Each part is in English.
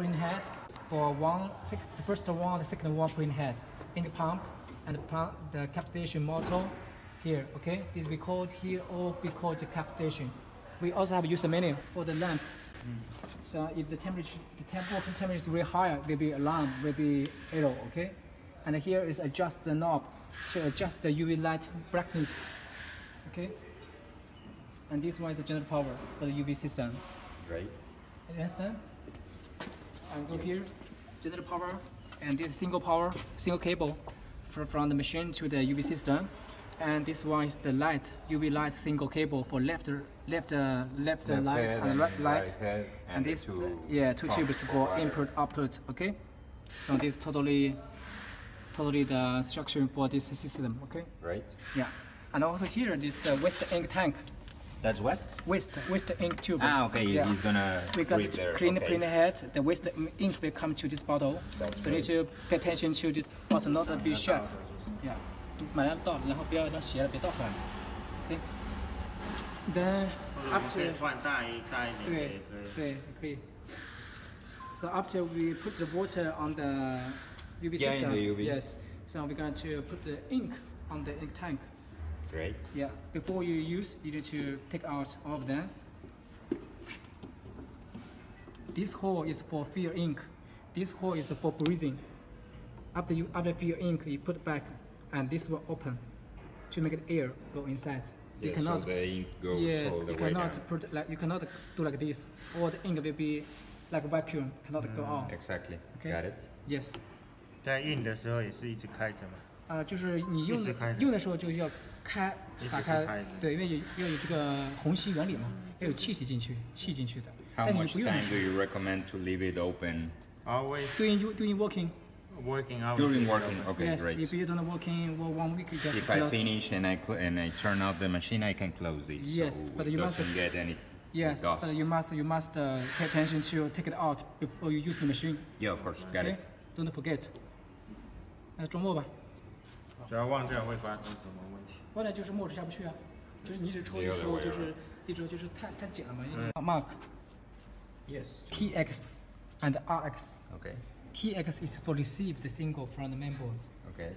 print head for one, the first one, the second one print head in the pump and the pump, the cap station motor here. Okay, this we call it here, or we call it the cap station. We also have user menu for the lamp. So if the temperature, the temp working temperature is very high, will be alarm, will be error. Okay, and here is adjust the knob to adjust the UV light brightness. Okay, and this one is the general power for the UV system. Great. You understand? And go here, general power, and this single power, single cable from, from the machine to the UV system. And this one is the light, UV light single cable for left, left, uh, left, uh, Left light and right light. right and and this, two yeah, two tubes for input, output. Okay. So this totally, totally the structure for this system. Okay. Right. Yeah. And also here is the waste ink tank, That's what? waste, waste ink tube. Ah, okay. Yeah. He's gonna We got breathe to there. clean okay. clean the head. The waste ink will come to this bottle. That's so you need to pay attention to this bottle not to be sharp. Yeah. 马上倒，然后不要让斜了，别倒出来。Okay. Then 或者你可以 after 换大一大一点的也对可以。对可以。So after we put the water on the UV Yeah, in system, the UV. yes. So we're going to put the ink on the ink tank. Great. Yeah. Before you use, you need to take out all of them. This hole is for fill ink. This hole is for breathing. After you after fill ink, you put back, and this will open to make it air go inside. You Yeah, cannot. so the ink goes yes, all the you way cannot down. put like you cannot do like this, or the ink will be like a vacuum, cannot go out. Exactly. Okay. Got it. Yes. 在印的时候也是一直开着嘛。 啊、就是你用的一直开着用的时候就要开一直打开是开着，对，因为有要有这个虹吸原理嘛，要有气体进去，气进去的。 How 但你 much 不用的 time 时 do 候 you recommend to leave it open Always doing you doing working working hours. during working? Okay, yes great. if you don't working for one week you just If I close finish and I cl- and I turn off the machine, I can close this. Yes, so but it you must- doesn't get any yes dust. but you must you must uh, pay attention to take it out before you use the machine Yeah, of course. Got okay it. don't forget 呃装墨吧 只要忘掉会发生什么问题？关键就是墨纸下不去啊就是你一直抽 The 一直 other 抽 way 就是 around. 一直就是太太紧了嘛因为 mark Yes. TX and RX Okay. TX is for receive the signal from the mainboard. Okay.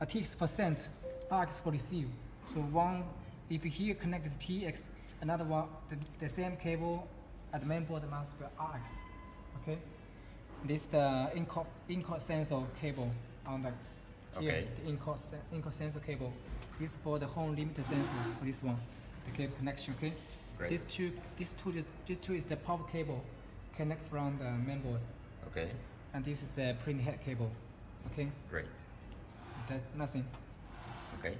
A TX for send, RX for receive. So one, if you here connect is TX, another one, the, the same cable at the mainboard must be RX. Okay. This the in-core, in-core sensor cable on the here, Okay. the in-core, sensor cable. This for the home limiter sensor for this one, the cable connection. Okay. Great. This two, this two is this two is the power cable, connect from the mainboard Okay. and this is the print head cable. Okay, Great. that's nothing. Okay.